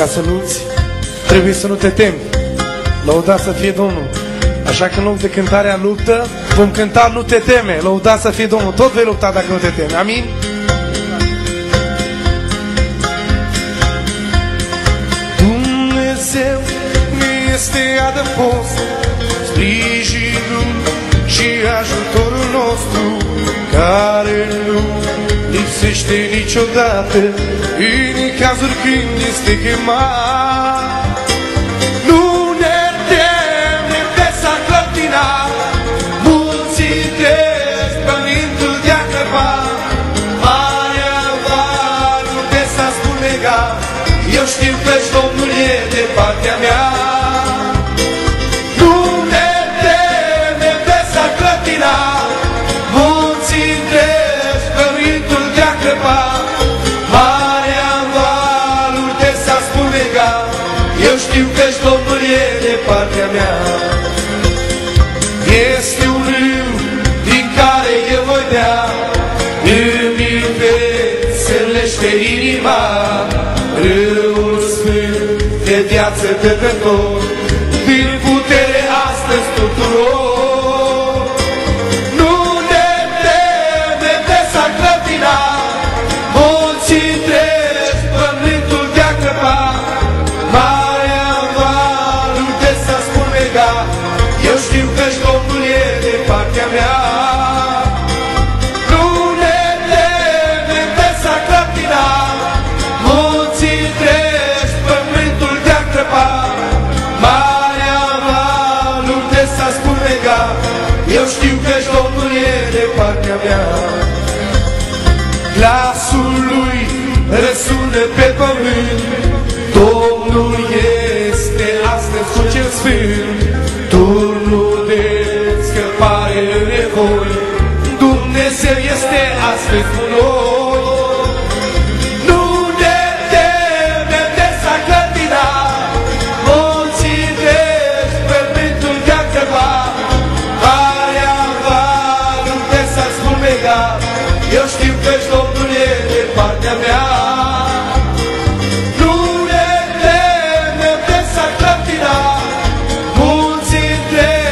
ca să lupți, trebuie să nu te temi. Lăudat să fie Domnul. Așa că în loc de cântarea luptă, vom cânta nu te teme. Lăudat să fie Domnul. Tot vei lupta dacă nu te teme. Amin? Dumnezeu mi este adăpost, sprijinul și ajutorul nostru, care nu lipsește niciodată în cazuri când este chemat. Nu ne temem de s-a clătinat, munții cresc, pământul de-a crăpat, marea valul de s-a spunegat, eu știu că Domnul e de partea mea. Eu știu că Domnul e de partea mea. Este un râu din care eu voi bea, îmi înveselește inima, râul sfânt de viață dătător, eu știu că-și Domnul e de partea mea. Glasul lui răsună pe pământ, Domnul este astăzi cu cel sfânt, turnul de scăpare în nevoi, Dumnezeu este astăzi cu noi. Domnul e de partea mea. Nu ne teme de sacratina, mulți întregi